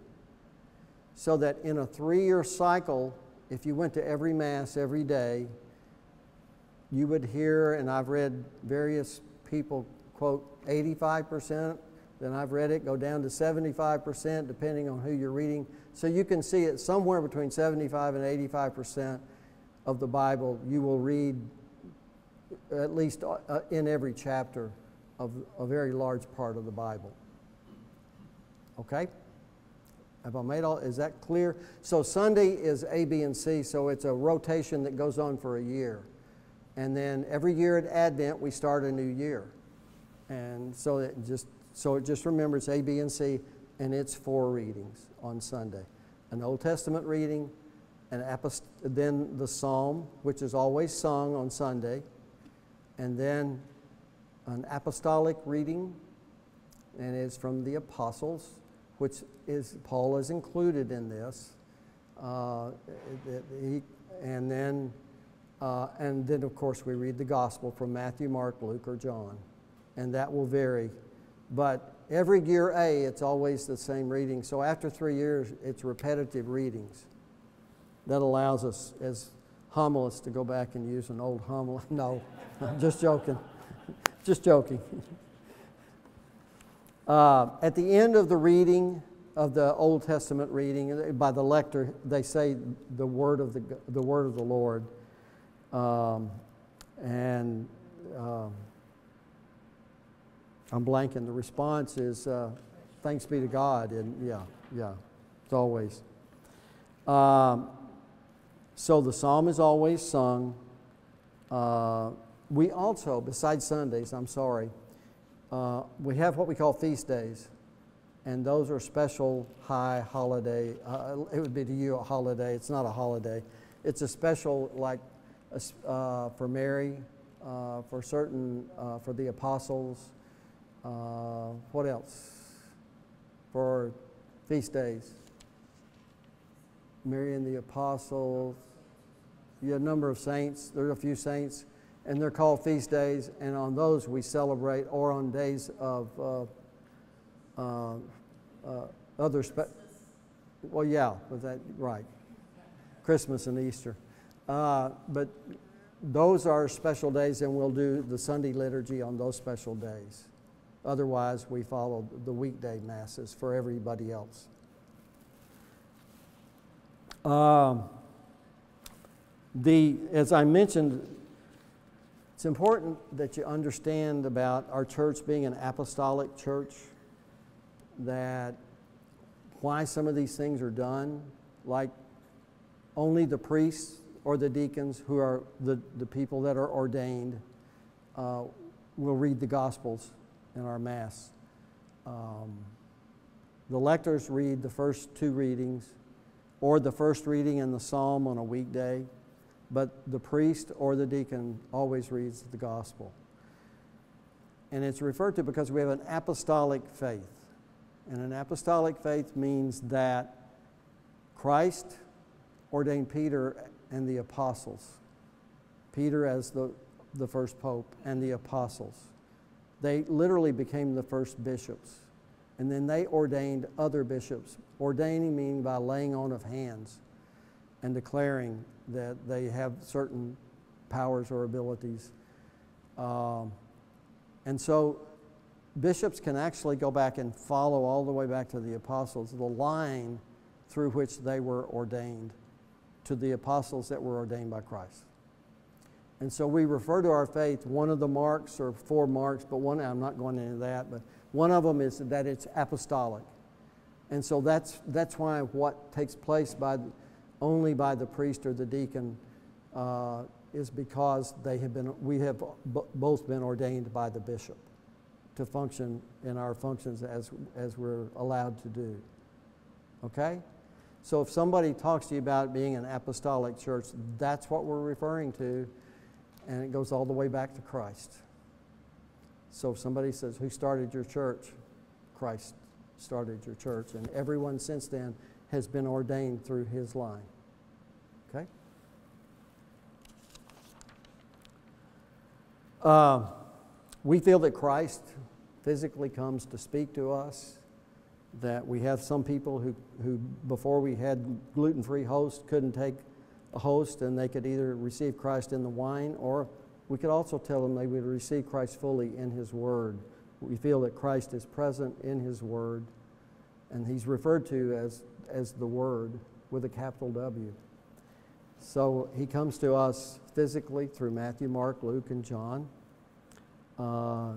So that in a three year cycle, if you went to every Mass every day, you would hear, and I've read various people quote 85%, then I've read it go down to 75%, depending on who you're reading. So you can see it somewhere between 75 and 85% of the Bible you will read at least uh, uh, in every chapter of a very large part of the Bible. Okay? Have I made all, is that clear? So Sunday is A, B, and C, so it's a rotation that goes on for a year. And then every year at Advent, we start a new year. And so it just, so it just remembers A, B, and C, and it's four readings on Sunday. An Old Testament reading, an apost- then the Psalm, which is always sung on Sunday, and then an apostolic reading, and it's from the apostles, which is Paul is included in this. Uh, he, and then, uh, and then of course we read the gospel from Matthew, Mark, Luke, or John, and that will vary. But every year A, it's always the same reading. So after three years, it's repetitive readings. That allows us as homilists to go back and use an old homily. No, I'm just joking. just joking. Uh, at the end of the reading of the Old Testament reading uh, by the lector, they say the word of the, the word of the Lord. Um, and um, I'm blanking. The response is, uh, thanks be to God. And yeah, yeah, it's always. Um, so the psalm is always sung. Uh, we also, besides Sundays, I'm sorry, uh, we have what we call feast days. And those are special high holiday. Uh, it would be to you a holiday. It's not a holiday. It's a special, like uh, for Mary, uh, for certain, for the apostles. Uh, what else? For feast days. Mary and the apostles. You have a number of saints. There are a few saints, and they're called feast days. And on those we celebrate, or on days of uh, uh, uh, other. Spe- well, yeah, was that right? Christmas and Easter. Uh, but those are special days, and we'll do the Sunday liturgy on those special days. Otherwise, we follow the weekday masses for everybody else. Um, the, as I mentioned, it's important that you understand about our church being an apostolic church, that why some of these things are done, like only the priests or the deacons, who are the, the people that are ordained, uh, will read the Gospels in our Mass. Um, the lectors read the first two readings, or the first reading in the Psalm on a weekday, but the priest or the deacon always reads the Gospel. And it's referred to because we have an apostolic faith. And an apostolic faith means that Christ ordained Peter and the apostles. Peter as the, the first pope and the apostles. They literally became the first bishops. And then they ordained other bishops. Ordaining meaning by laying on of hands and declaring that they have certain powers or abilities. Um, and so bishops can actually go back and follow all the way back to the apostles, the line through which they were ordained to the apostles that were ordained by Christ. And so we refer to our faith, one of the marks, or four marks, but one, I'm not going into that, but one of them is that it's apostolic. And so that's, that's why what takes place by, only by the priest or the deacon uh, is because they have been, we have both been ordained by the bishop to function in our functions as, as we're allowed to do. Okay? So if somebody talks to you about being an apostolic church, that's what we're referring to, and it goes all the way back to Christ. So if somebody says, Who started your church? Christ started your church, and everyone since then has been ordained through his line. Okay? Uh, we feel that Christ physically comes to speak to us that we have some people who, who before we had gluten-free hosts, couldn't take a host and they could either receive Christ in the wine or we could also tell them they would receive Christ fully in his word. We feel that Christ is present in his word and he's referred to as, as the word with a capital W. So he comes to us physically through Matthew, Mark, Luke, and John. Uh,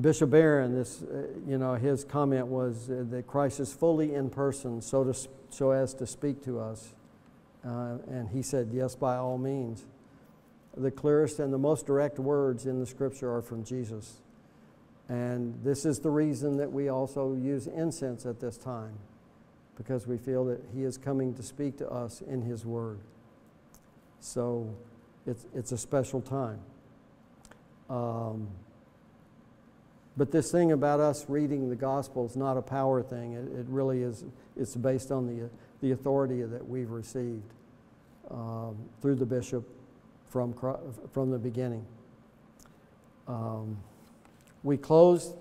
Bishop Barron, this, uh, you know, his comment was that Christ is fully in person, so, to, so as to speak to us. Uh, and he said, yes, by all means. The clearest and the most direct words in the scripture are from Jesus. And this is the reason that we also use incense at this time, because we feel that he is coming to speak to us in his word. So it's, it's a special time. Um, but this thing about us reading the gospel is not a power thing. It, it really is, it's based on the, the authority that we've received um, through the bishop from, from the beginning. Um, we close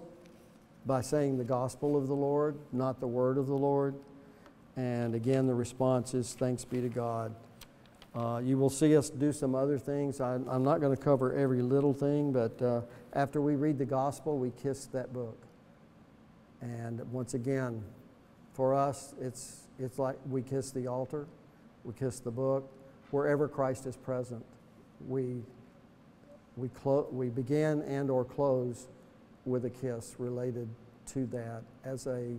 by saying the gospel of the Lord, not the word of the Lord. And again, the response is thanks be to God. Uh, you will see us do some other things. I, I'm not going to cover every little thing, but uh, after we read the gospel, we kiss that book. And once again, for us, it's, it's like we kiss the altar, we kiss the book. Wherever Christ is present, we, we, clo- we begin and or close with a kiss related to that as a,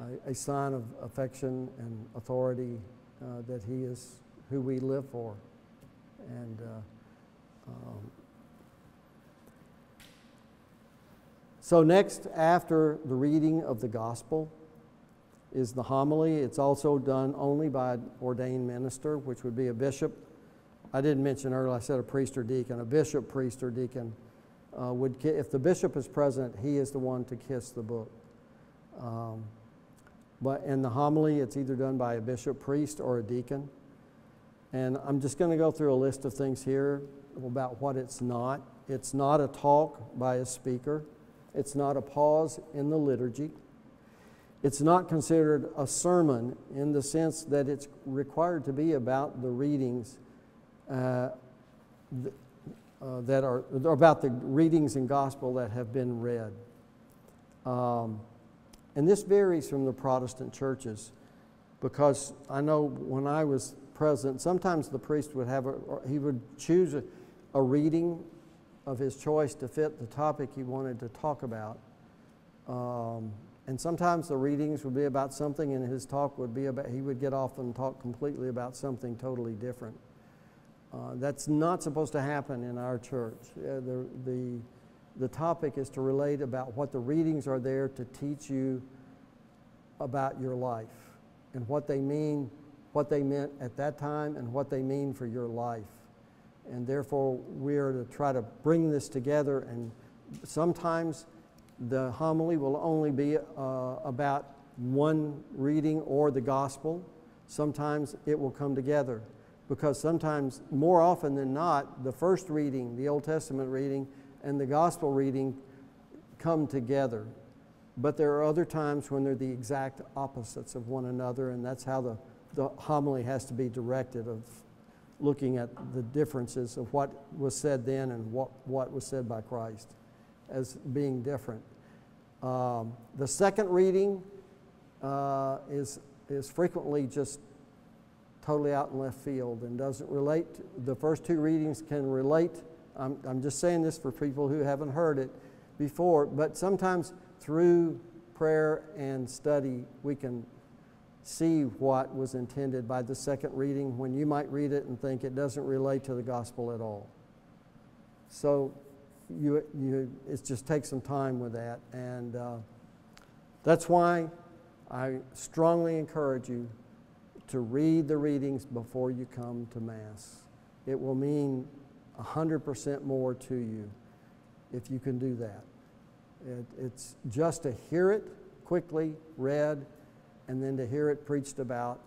a, a sign of affection and authority uh, that he is who we live for. And uh, um, so, next, after the reading of the gospel, is the homily. It's also done only by an ordained minister, which would be a bishop. I didn't mention earlier, I said a priest or deacon. A bishop, priest, or deacon uh, would, if the bishop is present, he is the one to kiss the book. Um, but in the homily, it's either done by a bishop, priest, or a deacon. And I'm just going to go through a list of things here about what it's not. It's not a talk by a speaker, it's not a pause in the liturgy. It's not considered a sermon in the sense that it's required to be about the readings uh, th- uh, that are about the readings in gospel that have been read. Um, and this varies from the Protestant churches because I know when I was sometimes the priest would have a, he would choose a, a reading of his choice to fit the topic he wanted to talk about. Um, and sometimes the readings would be about something, and his talk would be about, he would get off and talk completely about something totally different. Uh, that's not supposed to happen in our church. Uh, the, the, the topic is to relate about what the readings are there to teach you about your life and what they mean, what they meant at that time, and what they mean for your life. And therefore, we are to try to bring this together. And sometimes the homily will only be uh, about one reading or the gospel. Sometimes it will come together because sometimes, more often than not, the first reading, the Old Testament reading, and the gospel reading come together. But there are other times when they're the exact opposites of one another, and that's how the, the homily has to be directed of looking at the differences of what was said then and what, what was said by Christ as being different. Um, the second reading uh, is, is frequently just totally out in left field and doesn't relate. The first two readings can relate. I'm, I'm just saying this for people who haven't heard it before, but sometimes through prayer and study, we can see what was intended by the second reading when you might read it and think it doesn't relate to the gospel at all. So you, you, it just takes some time with that. And uh, that's why I strongly encourage you to read the readings before you come to Mass. It will mean 100% more to you if you can do that. It, it's just to hear it quickly read and then to hear it preached about.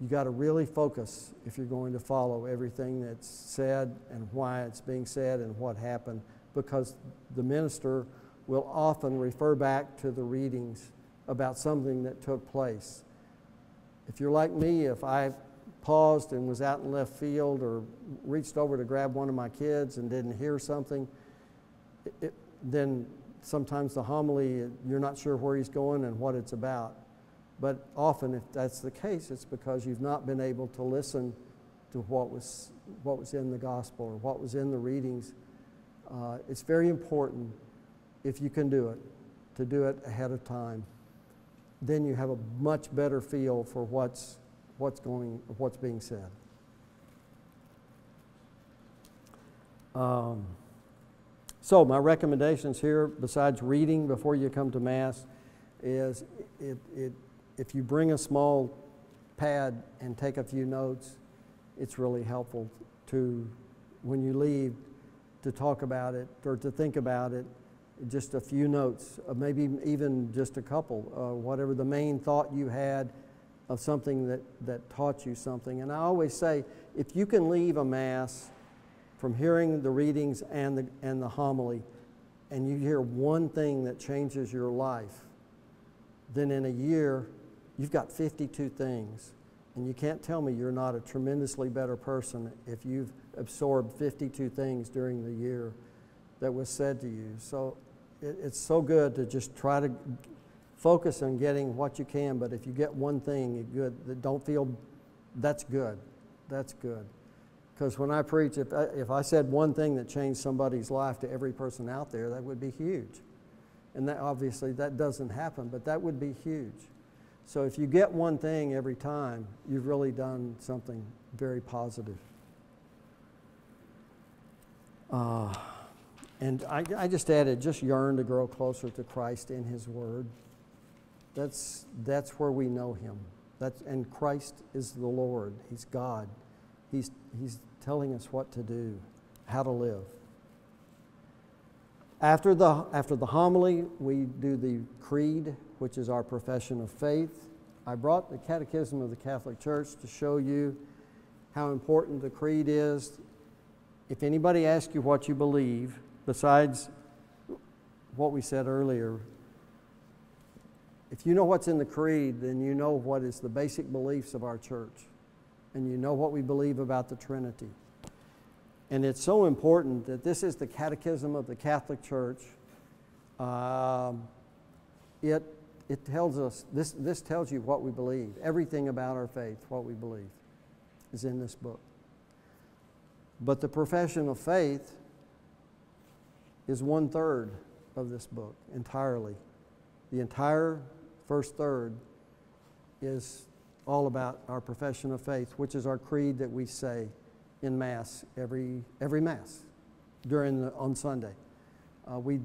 You got to really focus if you're going to follow everything that's said and why it's being said and what happened because the minister will often refer back to the readings about something that took place. If you're like me, if I paused and was out in left field or reached over to grab one of my kids and didn't hear something, it, it, then sometimes the homily, you're not sure where he's going and what it's about. But often, if that's the case, it's because you've not been able to listen to what was, what was in the gospel or what was in the readings. Uh, it's very important, if you can do it, to do it ahead of time. Then you have a much better feel for what's, what's, going, what's being said. Um, so, my recommendations here, besides reading before you come to Mass, is it, it, if you bring a small pad and take a few notes, it's really helpful to, when you leave, to talk about it or to think about it. Just a few notes, uh, maybe even just a couple, uh, whatever the main thought you had of something that, that taught you something. And I always say, if you can leave a Mass from hearing the readings and the, and the homily and you hear one thing that changes your life, then in a year, you've got 52 things. And you can't tell me you're not a tremendously better person if you've absorbed 52 things during the year that was said to you. So it, it's so good to just try to focus on getting what you can, but if you get one thing good, that don't feel that's good. That's good. Because when I preach, if I, if I said one thing that changed somebody's life to every person out there, that would be huge. And that obviously that doesn't happen, but that would be huge. So if you get one thing every time, you've really done something very positive. Uh, and I, I just added, just yearn to grow closer to Christ in His Word. That's, that's where we know Him. That's, and Christ is the Lord. He's God. He's, he's telling us what to do, how to live. After the, after the homily, we do the creed, which is our profession of faith. I brought the Catechism of the Catholic Church to show you how important the creed is. If anybody asks you what you believe, besides what we said earlier, if you know what's in the creed, then you know what is the basic beliefs of our church, and you know what we believe about the Trinity. And it's so important that this is the Catechism of the Catholic Church. Um, it, it tells us, this, this tells you what we believe. Everything about our faith, what we believe, is in this book. But the profession of faith is one third of this book entirely. The entire first third is all about our profession of faith, which is our creed that we say in Mass every, every Mass during the, on Sunday. Uh, we,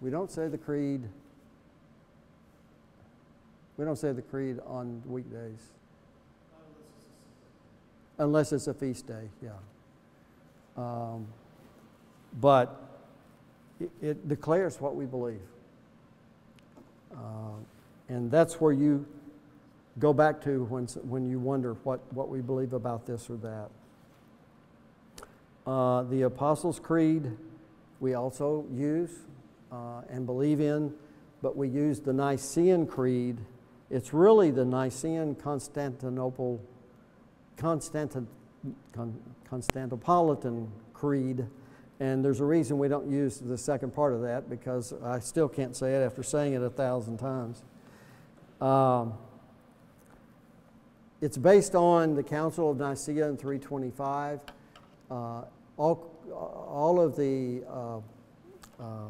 we don't say the creed. We don't say the creed on weekdays. Unless it's a feast day, yeah. Um, but it, it, declares what we believe. Uh, and that's where you go back to when, when you wonder what, what we believe about this or that. Uh, the Apostles' Creed we also use uh, and believe in, but we use the Nicene Creed. It's really the Nicene Constantinople, Constantin, Con, Constantinopolitan Creed, and there's a reason we don't use the second part of that because I still can't say it after saying it a thousand times. Um, it's based on the Council of Nicaea in 325. Uh, all, all of the uh, uh,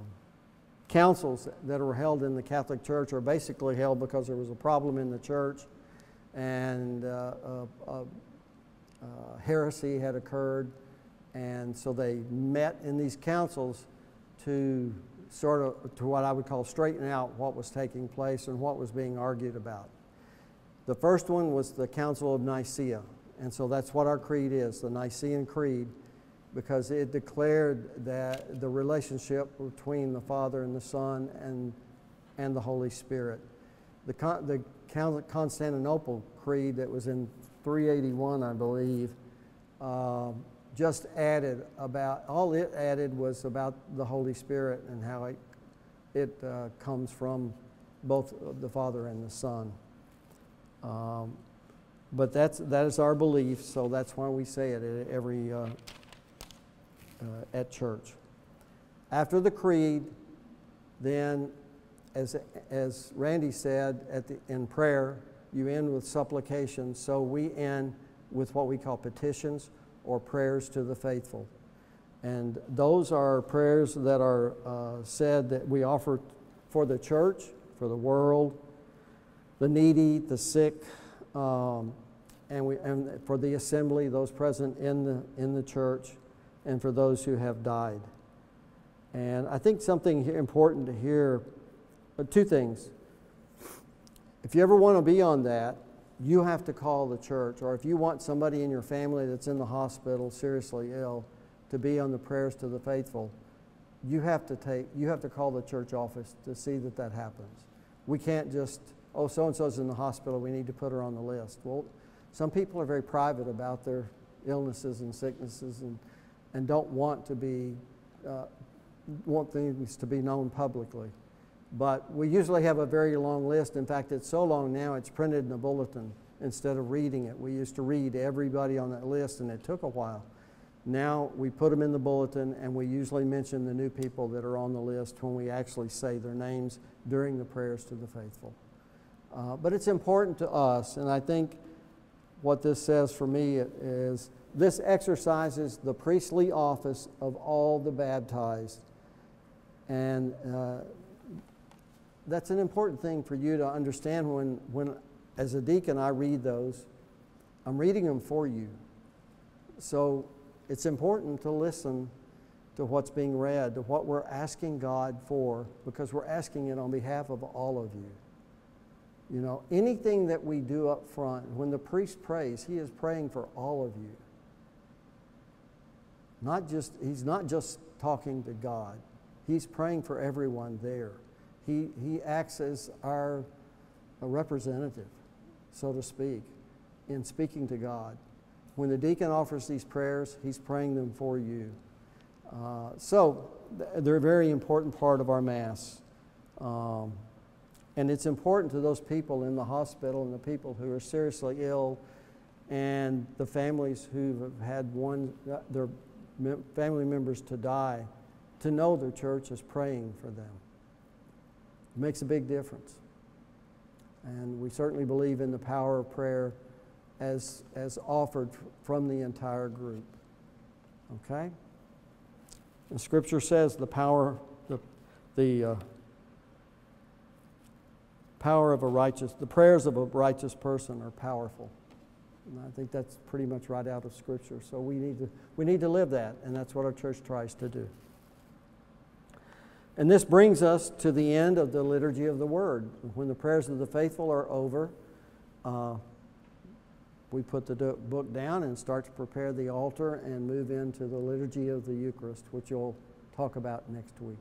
councils that were held in the Catholic Church are basically held because there was a problem in the church and uh, uh, heresy had occurred. And so they met in these councils to sort of, to what I would call straighten out what was taking place and what was being argued about. The first one was the Council of Nicaea. And so that's what our creed is, the Nicene Creed, because it declared that the relationship between the Father and the Son and, and the Holy Spirit. The, the Constantinople Creed that was in 381, I believe, uh, just added about, all it added was about the Holy Spirit and how it, it uh, comes from both the Father and the Son. Um, but that's, that is our belief, so that's why we say it every, uh, uh, at church. After the creed, then, as, as Randy said at the, in prayer, you end with supplication. So we end with what we call petitions or prayers to the faithful. And those are prayers that are uh, said that we offer for the church, for the world, the needy, the sick, um, and, we, and for the assembly, those present in the, in the church, and for those who have died. And I think something important to hear, uh, two things. If you ever want to be on that, you have to call the church, or if you want somebody in your family that's in the hospital seriously ill to be on the prayers to the faithful, you have to take you have to call the church office to see that that happens. We can't just oh so and so's in the hospital, we need to put her on the list. Well, some people are very private about their illnesses and sicknesses and and don't want to be uh, want things to be known publicly. But we usually have a very long list. In fact, it's so long now, it's printed in the bulletin instead of reading it. We used to read everybody on that list, and it took a while. Now we put them in the bulletin, and we usually mention the new people that are on the list when we actually say their names during the prayers to the faithful. Uh, but it's important to us, and I think what this says for me is this exercises the priestly office of all the baptized. And uh, that's an important thing for you to understand when, when, as a deacon, I read those. I'm reading them for you. So it's important to listen to what's being read, to what we're asking God for, because we're asking it on behalf of all of you. You know, anything that we do up front, when the priest prays, he is praying for all of you. Not just, he's not just talking to God, he's praying for everyone there. He, he acts as our representative, so to speak, in speaking to God. When the deacon offers these prayers, he's praying them for you. Uh, so, they're a very important part of our Mass. Um, and it's important to those people in the hospital and the people who are seriously ill and the families who have had one, their family members to die to know their church is praying for them. It makes a big difference. And we certainly believe in the power of prayer as, as offered from the entire group. Okay? The scripture says the power, the, the uh, power of a righteous, the prayers of a righteous person are powerful. And I think that's pretty much right out of Scripture. So we need to, we need to live that, and that's what our church tries to do. And this brings us to the end of the liturgy of the Word. When the prayers of the faithful are over, uh, we put the book down and start to prepare the altar and move into the liturgy of the Eucharist, which you'll talk about next week.